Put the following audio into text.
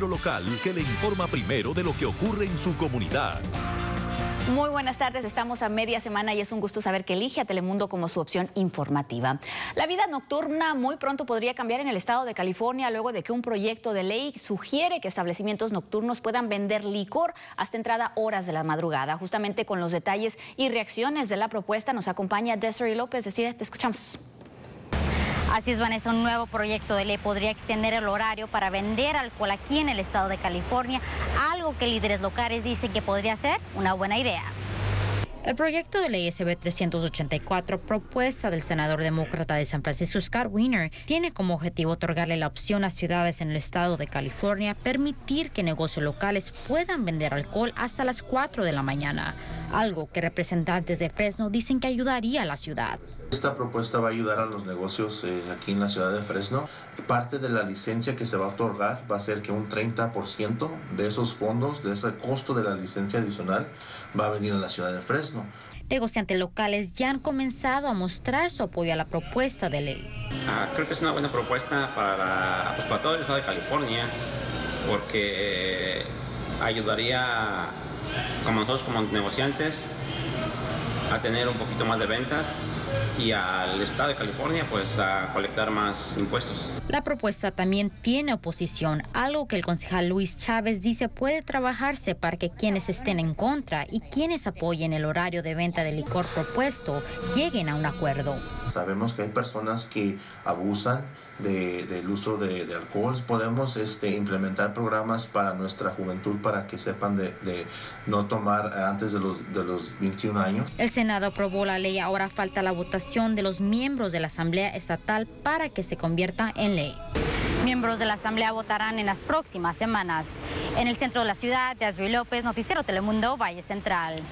local que le informa primero de lo que ocurre en su comunidad. Muy buenas tardes, estamos a media semana y es un gusto saber que elige a Telemundo como su opción informativa. La vida nocturna muy pronto podría cambiar en el estado de California luego de que un proyecto de ley sugiere que establecimientos nocturnos puedan vender licor hasta entrada horas de la madrugada. Justamente con los detalles y reacciones de la propuesta nos acompaña Desiree López. Decide, te escuchamos. Así es, Vanessa, un nuevo proyecto de ley podría extender el horario para vender alcohol aquí en el estado de California, algo que líderes locales dicen que podría ser una buena idea. El proyecto de ley SB 384, propuesta del senador demócrata de San Francisco Scott Wiener, tiene como objetivo otorgarle la opción a ciudades en el estado de California permitir que negocios locales puedan vender alcohol hasta las 4 de la mañana, algo que representantes de Fresno dicen que ayudaría a la ciudad. Esta propuesta va a ayudar a los negocios eh, aquí en la ciudad de Fresno. Parte de la licencia que se va a otorgar va a ser que un 30% de esos fondos, de ese costo de la licencia adicional, va a venir a la ciudad de Fresno. Negociantes locales ya han comenzado a mostrar su apoyo a la propuesta de ley. Ah, creo que es una buena propuesta para, pues, para todo el estado de California, porque eh, ayudaría como nosotros como negociantes a tener un poquito más de ventas y al estado de California pues a colectar más impuestos. La propuesta también tiene oposición, algo que el concejal Luis Chávez dice puede trabajarse para que quienes estén en contra y quienes apoyen el horario de venta de licor propuesto lleguen a un acuerdo. Sabemos que hay personas que abusan del uso de, alcohol. Podemos este, implementar programas para nuestra juventud para que sepan de, no tomar antes de los, de los 21 años. El Senado aprobó la ley, ahora falta la votación de los miembros de la Asamblea Estatal para que se convierta en ley. Miembros de la Asamblea votarán en las próximas semanas. En el centro de la ciudad, Yasri López, Noticiero Telemundo, Valle Central.